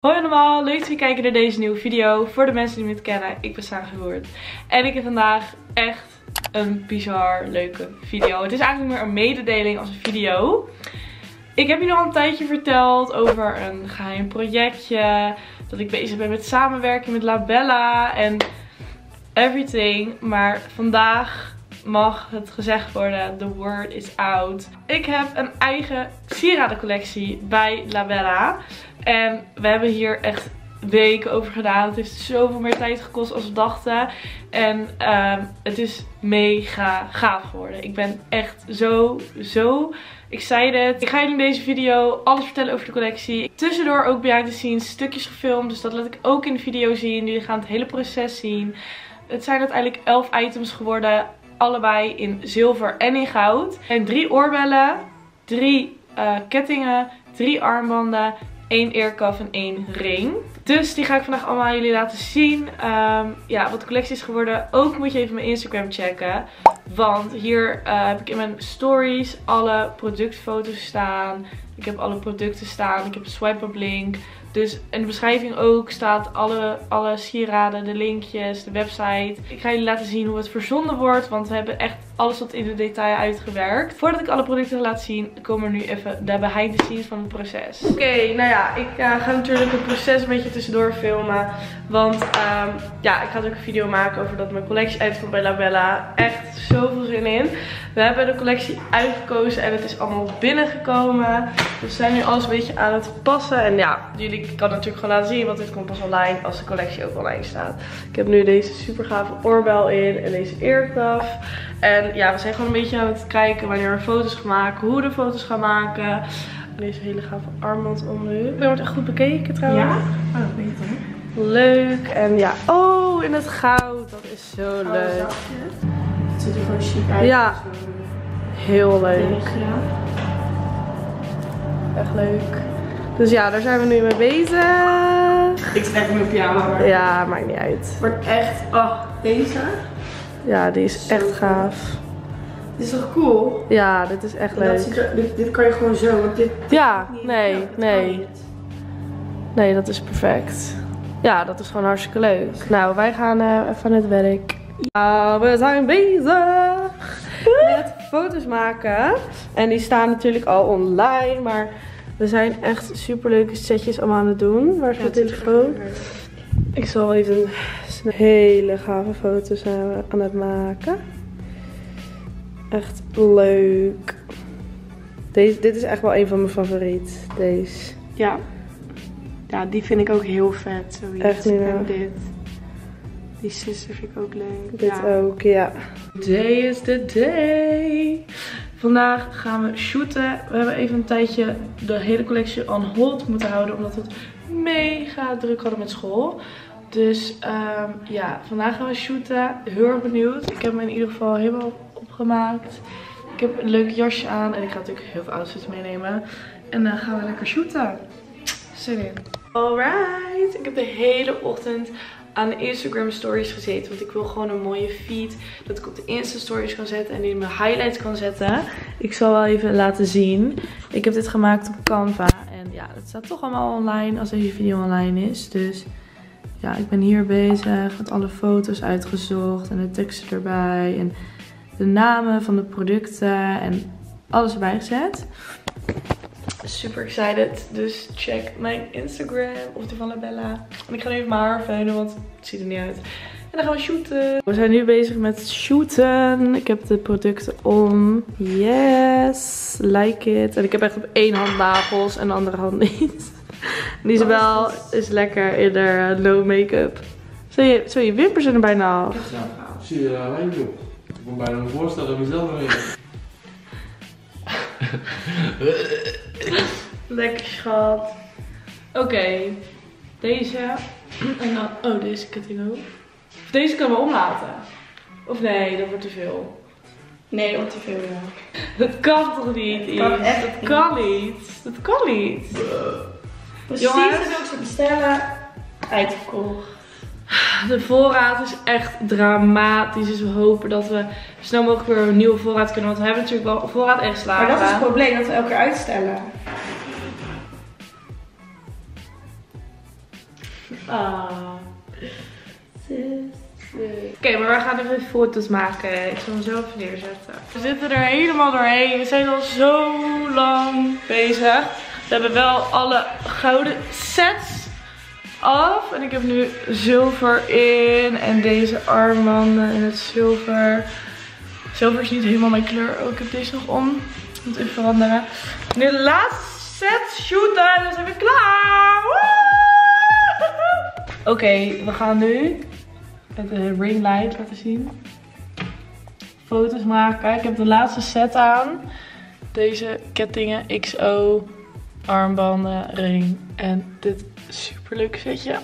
Hoi allemaal, leuk dat jullie kijken naar deze nieuwe video. Voor de mensen die me kennen, ik ben Gehoord. En ik heb vandaag echt een bizar leuke video. Het is eigenlijk meer een mededeling als een video. Ik heb jullie al een tijdje verteld over een geheim projectje. Dat ik bezig ben met samenwerken met Labella en everything. Maar vandaag mag het gezegd worden, the word is out. Ik heb een eigen sieradencollectie bij Labella. En we hebben hier echt weken over gedaan. Het heeft zoveel meer tijd gekost als we dachten. En um, het is mega gaaf geworden. Ik ben echt zo, zo excited. Ik ga jullie in deze video alles vertellen over de collectie. Tussendoor ook behind the scenes stukjes gefilmd. Dus dat laat ik ook in de video zien. Jullie gaan het hele proces zien. Het zijn uiteindelijk 11 items geworden. Allebei in zilver en in goud. En drie oorbellen, drie uh, kettingen, drie armbanden, één earcuff en één ring. Dus die ga ik vandaag allemaal aan jullie laten zien. Um, ja, wat de collectie is geworden. Ook moet je even mijn Instagram checken. Want hier uh, heb ik in mijn stories alle productfoto's staan. Ik heb alle producten staan. Ik heb een swipe-up link. Dus in de beschrijving ook staat alle, alle sieraden, de linkjes, de website. Ik ga jullie laten zien hoe het verzonden wordt. Want we hebben echt alles wat in de detail uitgewerkt. Voordat ik alle producten laat zien, komen er nu even de behind the scenes van het proces. Oké, nou ja, ik uh, ga natuurlijk het proces een beetje tussendoor filmen. Want um, ja, ik ga natuurlijk een video maken over dat mijn collectie uitkomt bij Labella. Echt zoveel zin in. We hebben de collectie uitgekozen en het is allemaal binnengekomen. Dus we zijn nu alles een beetje aan het passen. En ja, jullie kan natuurlijk gewoon laten zien, want dit komt pas online als de collectie ook online staat. Ik heb nu deze super gave oorbel in en deze earcuff. En ja, we zijn gewoon een beetje aan het kijken wanneer we foto's gaan maken, hoe we foto's gaan maken. Deze hele gave armband om nu. Het wordt echt goed bekeken trouwens. Ja? Oh, dat beter. Leuk. En ja, oh, in het goud. Dat is zo Gouden leuk. zakje. Het ziet er gewoon chic uit. Ja. Heel leuk. Echt leuk. Dus ja, daar zijn we nu mee bezig. Ik in mijn pyjama, maar Ja, maakt niet uit. wordt echt... Oh, deze? Ja, die is echt gaaf. Dit is toch cool? Ja, dit is echt leuk. ziet er, dit, dit kan je gewoon zo, want dit... Ja, nee, ja, nee. Nee, dat is perfect. Ja, dat is gewoon hartstikke leuk. Nou, wij gaan eh, even aan het werk. Ja, we zijn bezig met foto's maken. En die staan natuurlijk al online, maar we zijn echt super leuke setjes allemaal aan het doen. Waar is Ja, mijn telefoon? Ik zal even snel hele gave foto's aan het maken. Echt leuk. Deze, dit is echt wel een van mijn favorieten. Deze. Ja. Ja, die vind ik ook heel vet. Zoiets. Echt waar. dit. Die sister vind ik ook leuk. Dit ja. ook, ja. Today is the day. Vandaag gaan we shooten. We hebben even een tijdje de hele collectie on hold moeten houden. Omdat we het mega druk hadden met school. Dus ehm, ja, vandaag gaan we shooten. Heel erg benieuwd. Ik heb me in ieder geval helemaal opgemaakt. Ik heb een leuk jasje aan. En ik ga natuurlijk heel veel outfits meenemen. En dan gaan we lekker shooten. Zin in. Alright. Ik heb de hele ochtend aan Instagram stories gezeten. Want ik wil gewoon een mooie feed. Dat ik op de Insta stories kan zetten. En in mijn highlights kan zetten. Ik zal wel even laten zien. Ik heb dit gemaakt op Canva. En ja, het staat toch allemaal online als deze video online is. Dus ja, ik ben hier bezig met alle foto's uitgezocht. En de teksten erbij. En de namen van de producten. En alles erbij gezet. Super excited. Dus check mijn Instagram of die van Labella. En ik ga nu even mijn haar veunen, want het ziet er niet uit. En dan gaan we shooten. We zijn nu bezig met shooten. Ik heb de producten om. Yes. Like it. En ik heb echt op één hand nagels en de andere hand niet. En Isabel is lekker in haar eh, low make-up. Zo je, zo je wimpers zijn er bijna af. Ja, zie je alleen niet op. Ik me bijna me voorstellen dat ik mezelf erin heb. Lekker schat. Oké. Deze. En dan. Oh, deze ketting ook. Of deze kunnen we omlaten. Of nee, dat wordt te veel. Nee, dat wordt te veel, ja. Dat kan toch niet? Dat kan echt Dat niet. kan niet. Dat kan niet. Precies, dat wil ik ze bestellen. Uitverkocht. De voorraad is echt dramatisch. Dus we hopen dat we snel mogelijk weer een nieuwe voorraad kunnen. Want we hebben natuurlijk wel voorraad echt Maar dat is het probleem, dat we elke keer uitstellen. Ah. Oké, maar we gaan even foto's maken. Ik zal hem zo even neerzetten. We zitten er helemaal doorheen. We zijn al zo lang bezig. We hebben wel alle gouden sets af. En ik heb nu zilver in. En deze armbanden in het zilver. Zilver is niet helemaal mijn kleur. Oh, ik heb deze nog om. Moet even veranderen. Nu de laatste set shooten. Dan zijn we klaar. Oké, we gaan nu met de ring light laten zien. Foto's maken. Ik heb de laatste set aan. Deze kettingen XO, armbanden, ring en dit super leuke setje.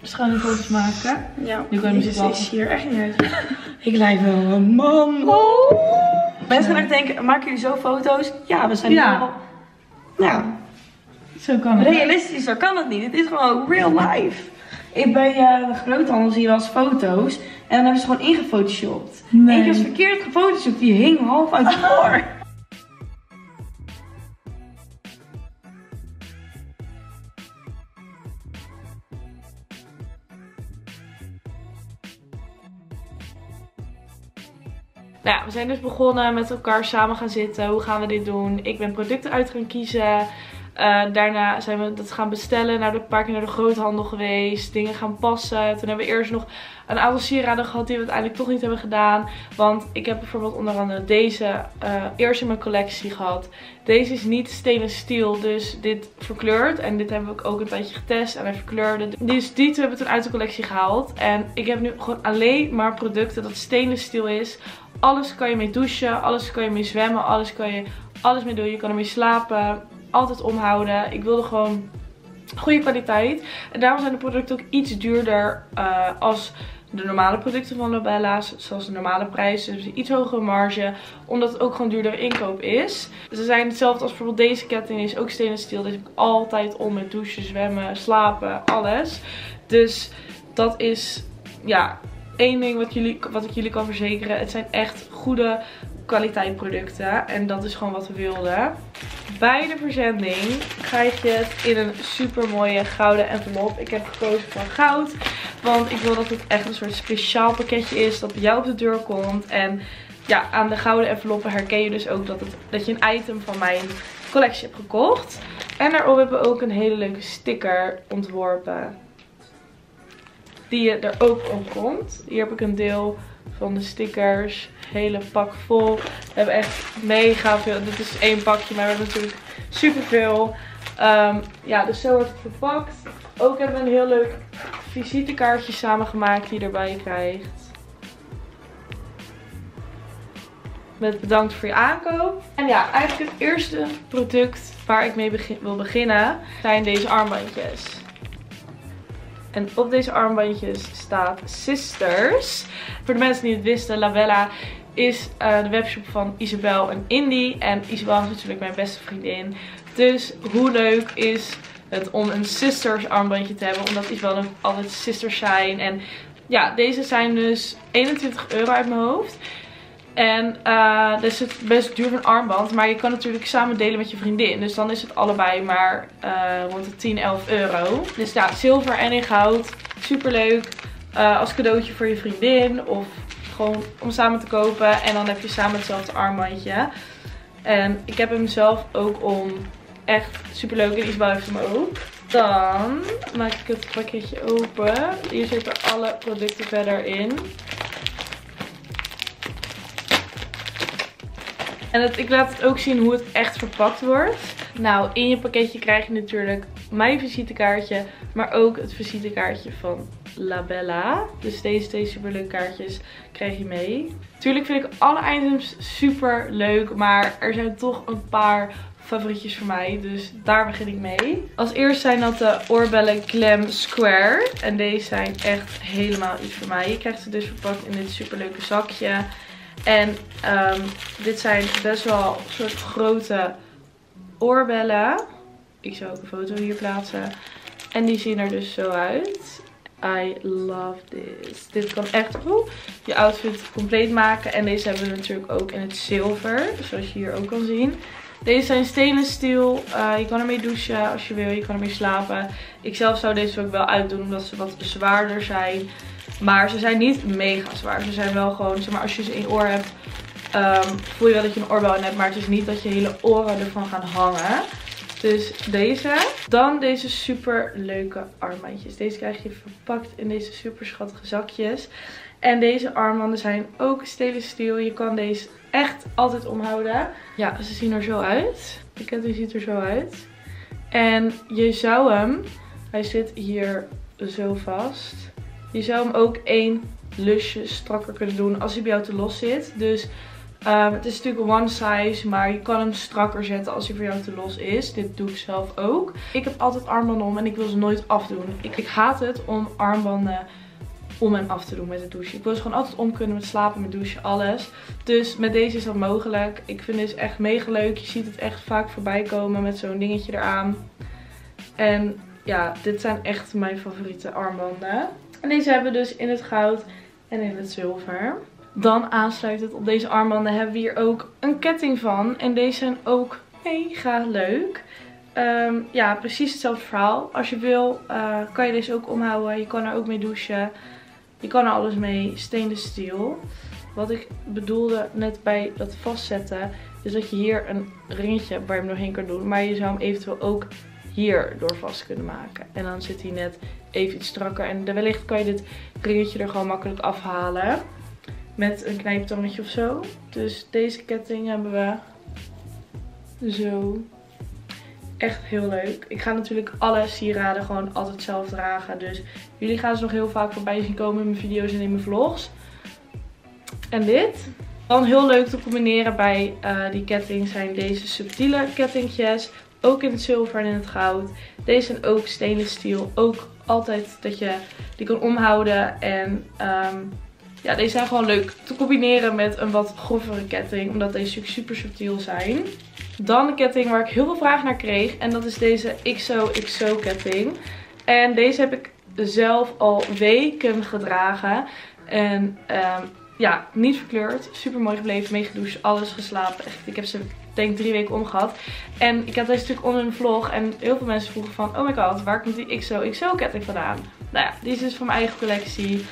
Dus we gaan nu foto's maken. Ja, Nu kan je is hier echt niet uit. Ik lijk wel een man. Oh. Mensen gaan denken, maken jullie zo foto's? Ja, we zijn Ja. wel... Ja, Zo kan het. realistischer kan het niet. Het is gewoon real life. Ik bij eh, de groothandel zie je wel eens foto's. En dan hebben ze gewoon ingefotoshopt. Nee. Keer was verkeerd gefotoshopt. Die hing half uit de voor. Nou, ja, we zijn dus begonnen met elkaar samen gaan zitten. Hoe gaan we dit doen? Ik ben producten uit gaan kiezen. Eh, daarna zijn we dat gaan bestellen. Naar de, een paar keer naar de groothandel geweest. Dingen gaan passen. Toen hebben we eerst nog een aantal sieraden gehad die we uiteindelijk toch niet hebben gedaan. Want ik heb bijvoorbeeld onder andere deze eh, eerst in mijn collectie gehad. Deze is niet stainless steel, dus dit verkleurt. En dit hebben we ook een tijdje getest en hij verkleurde. Dus die twee hebben we toen uit de collectie gehaald. En ik heb nu gewoon alleen maar producten dat stainless steel is. Alles kan je mee douchen, alles kan je mee zwemmen, alles kan je alles mee doen. Je kan ermee slapen, altijd omhouden. Ik wilde gewoon goede kwaliteit. En daarom zijn de producten ook iets duurder eh, als de normale producten van Labella's. Zoals de normale prijs. Dus iets hogere marge. Omdat het ook gewoon duurder inkoop is. Ze zijn hetzelfde als bijvoorbeeld deze ketting. is ook stainless steel. Deze heb ik altijd om met douchen, zwemmen, slapen, alles. Dus dat is ja, één ding wat, jullie, wat ik jullie kan verzekeren. Het zijn echt goede kwaliteit producten. En dat is gewoon wat we wilden. Bij de verzending krijg je het in een super mooie gouden envelop. Ik heb gekozen voor goud. Want ik wil dat het echt een soort speciaal pakketje is. Dat bij jou op de deur komt. En ja, aan de gouden enveloppen herken je dus ook dat, het, dat je een item van mijn collectie hebt gekocht. En daarop hebben we ook een hele leuke sticker ontworpen. Die je er ook op komt. Hier heb ik een deel van de stickers. Hele pak vol. We hebben echt mega veel. Dit is één pakje, maar we hebben natuurlijk superveel. Um, ja, dus zo wordt het verpakt. Ook hebben we een heel leuk visitekaartje samengemaakt die je erbij krijgt. Met bedankt voor je aankoop. En ja, eigenlijk het eerste product waar ik mee wil beginnen zijn deze armbandjes. En op deze armbandjes staat Sisters. Voor de mensen die het wisten, Labella is uh, de webshop van Isabel en Indy. En Isabel is natuurlijk mijn beste vriendin. Dus hoe leuk is het om een Sisters armbandje te hebben. Omdat Isabel en altijd sisters zijn. En ja, deze zijn dus 21 euro uit mijn hoofd. En uh, is het best duur van armband. Maar je kan natuurlijk samen delen met je vriendin. Dus dan is het allebei maar uh, rond de 10, 11 euro. Dus ja, zilver en in goud. Super leuk. Uh, als cadeautje voor je vriendin. Of gewoon om samen te kopen. En dan heb je samen hetzelfde armbandje. En ik heb hem zelf ook om. Echt super leuk. En Isabel heeft hem ook. Dan maak ik het pakketje open. Hier zitten alle producten verder in. En het, ik laat het ook zien hoe het echt verpakt wordt. Nou, in je pakketje krijg je natuurlijk mijn visitekaartje. Maar ook het visitekaartje van Labella. Dus deze twee superleuke kaartjes krijg je mee. Tuurlijk vind ik alle items super leuk. Maar er zijn toch een paar favorietjes voor mij. Dus daar begin ik mee. Als eerst zijn dat de oorbellen Glam Square. En deze zijn echt helemaal iets voor mij. Je krijgt ze dus verpakt in dit superleuke zakje. En um, dit zijn best wel een soort grote oorbellen. Ik zal ook een foto hier plaatsen. En die zien er dus zo uit. I love this. Dit kan echt oh, je outfit compleet maken. En deze hebben we natuurlijk ook in het zilver. Zoals je hier ook kan zien. Deze zijn stainless steel. Uh, je kan ermee douchen als je wil. Je kan ermee slapen. Ik zelf zou deze ook wel uitdoen omdat ze wat zwaarder zijn. Maar ze zijn niet mega zwaar. Ze zijn wel gewoon, zeg maar, als je ze in oor hebt, um, voel je wel dat je een oorbel in hebt. Maar het is niet dat je hele oren ervan gaan hangen. Dus deze. Dan deze super leuke armbandjes. Deze krijg je verpakt in deze super schattige zakjes. En deze armbanden zijn ook stainless steel. Je kan deze echt altijd omhouden. Ja, ze zien er zo uit. De ketting ziet er zo uit. En je zou hem, hij zit hier zo vast. Je zou hem ook één lusje strakker kunnen doen als hij bij jou te los zit. Dus um, het is natuurlijk one size, maar je kan hem strakker zetten als hij voor jou te los is. Dit doe ik zelf ook. Ik heb altijd armbanden om en ik wil ze nooit afdoen. Ik, ik haat het om armbanden om en af te doen met het douchen. Ik wil ze gewoon altijd om kunnen met slapen, met douchen, alles. Dus met deze is dat mogelijk. Ik vind deze echt mega leuk. Je ziet het echt vaak voorbij komen met zo'n dingetje eraan. En ja, dit zijn echt mijn favoriete armbanden. En deze hebben we dus in het goud en in het zilver. Dan aansluitend op deze armbanden hebben we hier ook een ketting van. En deze zijn ook mega leuk. Ehm, ja, precies hetzelfde verhaal. Als je wil, uh, kan je deze ook omhouden. Je kan er ook mee douchen. Je kan er alles mee. Stainless steel. Wat ik bedoelde net bij dat vastzetten. Is dat je hier een ringetje waar je hem doorheen kan doen. Maar je zou hem eventueel ook hier door vast kunnen maken. En dan zit hij net even iets strakker. En wellicht kan je dit ringetje er gewoon makkelijk afhalen. Met een knijptongetje of zo. Dus deze ketting hebben we zo. Echt heel leuk. Ik ga natuurlijk alle sieraden gewoon altijd zelf dragen. Dus jullie gaan ze nog heel vaak voorbij zien komen in mijn video's en in mijn vlogs. En dit. Dan heel leuk te combineren bij uh, die ketting zijn deze subtiele kettingjes. Ook in het zilver en in het goud. Deze zijn ook stainless steel. Ook altijd dat je die kan omhouden. En um, ja, deze zijn gewoon leuk te combineren met een wat grovere ketting. Omdat deze natuurlijk super subtiel zijn. Dan een ketting waar ik heel veel vraag naar kreeg. En dat is deze XO-XO ketting. En deze heb ik zelf al weken gedragen. En um, ja, niet verkleurd. Super mooi gebleven, meegedoucht, alles geslapen. Echt, ik heb ze denk drie weken omgehad. En ik had deze natuurlijk onder een vlog. En heel veel mensen vroegen van, oh my god, waar komt die XO-XO ketting vandaan? Nou ja, die is dus van mijn eigen collectie.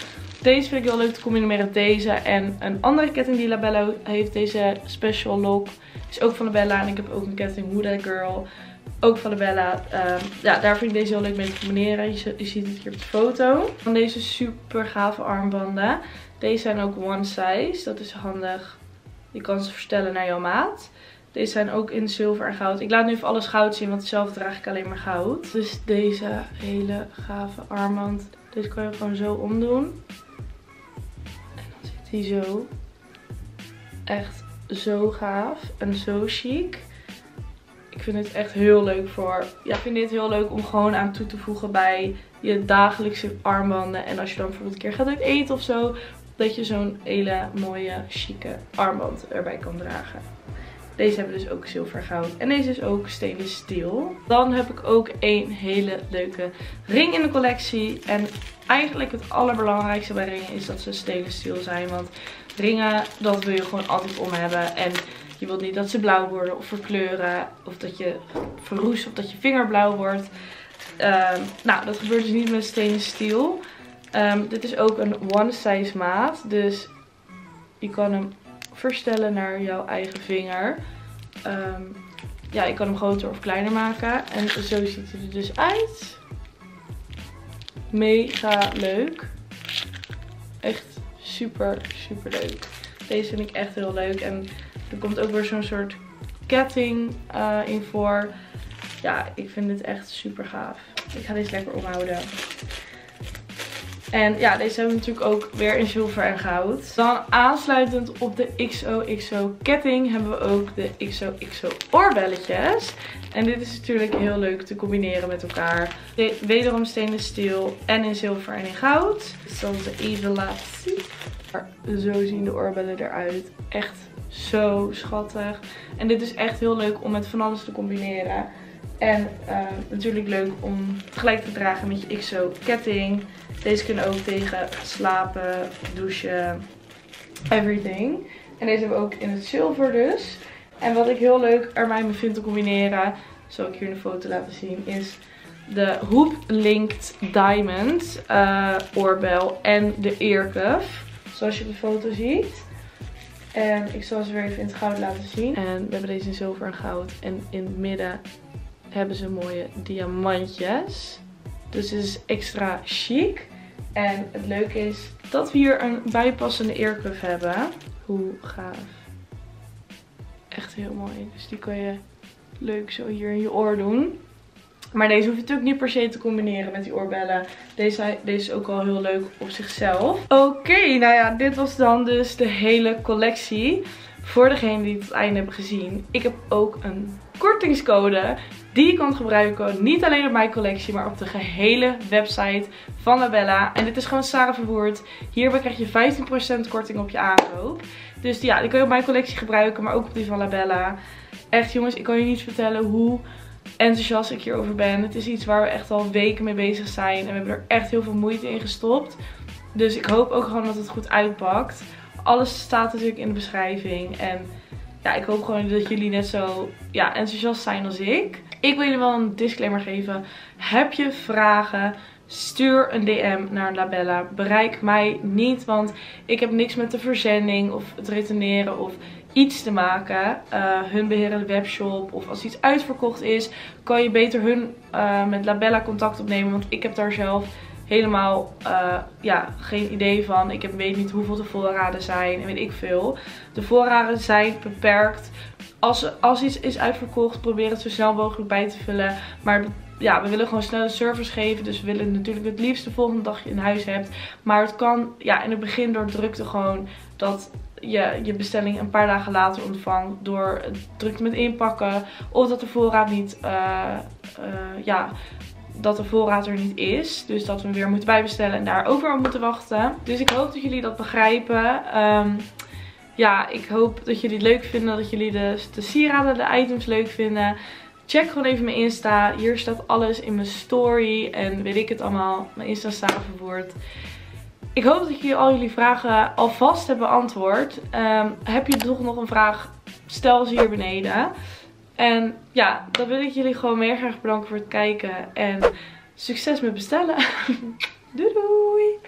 Deze vind ik heel leuk te combineren met deze. En een andere ketting die Labello heeft, deze Special Lock, is ook van Labella. En ik heb ook een ketting Who Girl, ook van Labella. Um, ja, daar vind ik deze heel leuk mee te combineren. Je, je ziet het hier op de foto. Van deze super gave armbanden. Deze zijn ook one size, dat is handig. Je kan ze verstellen naar jouw maat. Deze zijn ook in zilver en goud. Ik laat nu even alles goud zien, want zelf draag ik alleen maar goud. Dus deze hele gave armband. Deze kan je gewoon zo omdoen. En dan zit hij zo. Echt zo gaaf en zo chic. Ik vind het echt heel leuk voor... Ja, ik vind dit heel leuk om gewoon aan toe te voegen bij je dagelijkse armbanden. En als je dan bijvoorbeeld een keer gaat uit eten of zo. Dat je zo'n hele mooie, chique armband erbij kan dragen. Deze hebben dus ook zilver goud. En deze is ook stainless steel. Dan heb ik ook een hele leuke ring in de collectie. En eigenlijk het allerbelangrijkste bij ringen is dat ze stainless steel zijn. Want ringen, dat wil je gewoon altijd om hebben. En je wilt niet dat ze blauw worden of verkleuren. Of dat je verroest of dat je vinger blauw wordt. Ehm, nou, dat gebeurt dus niet met stainless steel. Um, dit is ook een one size maat. Dus je kan hem verstellen naar jouw eigen vinger. Um, ja, je kan hem groter of kleiner maken. En zo ziet hij er dus uit. Mega leuk. Echt super, super leuk. Deze vind ik echt heel leuk. En er komt ook weer zo'n soort ketting uh, in voor. Ja, ik vind dit echt super gaaf. Ik ga deze lekker omhouden. En ja, deze hebben we natuurlijk ook weer in zilver en goud. Dan aansluitend op de XOXO ketting hebben we ook de XOXO oorbelletjes. En dit is natuurlijk heel leuk te combineren met elkaar. Wederom stainless steel en in zilver en in goud. Ik zal ze even laten zien. Zo zien de oorbellen eruit. Echt zo schattig. En dit is echt heel leuk om met van alles te combineren. En uh, natuurlijk leuk om tegelijk te dragen met je XO ketting. Deze kunnen ook tegen slapen, douchen, everything. En deze hebben we ook in het zilver dus. En wat ik heel leuk me vind te combineren, zal ik hier een foto laten zien, is de Hoop Linked Diamond uh, oorbel en de earcuff. Zoals je op de foto ziet. En ik zal ze weer even in het goud laten zien. En we hebben deze in zilver en goud. En in het midden hebben ze mooie diamantjes. Dus het is extra chic. En het leuke is dat we hier een bijpassende earcuff hebben. Hoe gaaf. Echt heel mooi. Dus die kan je leuk zo hier in je oor doen. Maar deze hoef je natuurlijk niet per se te combineren met die oorbellen. Deze, deze is ook al heel leuk op zichzelf. Oké, nou ja, dit was dan dus de hele collectie. Voor degenen die het einde hebben gezien. Ik heb ook een kortingscode die je kan gebruiken. Niet alleen op mijn collectie, maar op de gehele website van Labella. En dit is gewoon Sarah Verwoerd. Hierbij krijg je 15% korting op je aankoop. Dus ja, die kun je op mijn collectie gebruiken, maar ook op die van Labella. Echt jongens, ik kan je niet vertellen hoe enthousiast ik hierover ben. Het is iets waar we echt al weken mee bezig zijn. En we hebben er echt heel veel moeite in gestopt. Dus ik hoop ook gewoon dat het goed uitpakt. Alles staat natuurlijk in de beschrijving. En ja, ik hoop gewoon dat jullie net zo ja, enthousiast zijn als ik. Ik wil jullie wel een disclaimer geven. Heb je vragen? Stuur een DM naar Labella. Bereik mij niet, want ik heb niks met de verzending of het reteneren of iets te maken. Uh, hun beheren de webshop of als iets uitverkocht is, kan je beter hun uh, met Labella contact opnemen. Want ik heb daar zelf helemaal uh, ja, geen idee van. Ik heb, weet niet hoeveel de voorraden zijn en weet ik veel. De voorraden zijn beperkt. Als, als iets is uitverkocht, probeer het zo snel mogelijk bij te vullen. Maar ja, we willen gewoon snelle service geven. Dus we willen natuurlijk het liefst de volgende dag je in huis hebt. Maar het kan ja, in het begin door drukte gewoon dat je je bestelling een paar dagen later ontvangt. Door drukte met inpakken. Of dat de voorraad niet, uh, uh, ja, dat de voorraad er niet is. Dus dat we weer moeten bijbestellen en daar ook weer moeten wachten. Dus ik hoop dat jullie dat begrijpen. Um, ja, ik hoop dat jullie het leuk vinden. Dat jullie de, de sieraden, de items leuk vinden. Check gewoon even mijn Insta. Hier staat alles in mijn story. En weet ik het allemaal. Mijn Insta staat verwoord. Ik hoop dat jullie al jullie vragen alvast hebben beantwoord. Um, heb je toch nog een vraag? Stel ze hier beneden. En ja, dan wil ik jullie gewoon meer graag bedanken voor het kijken. En succes met bestellen. doei doei!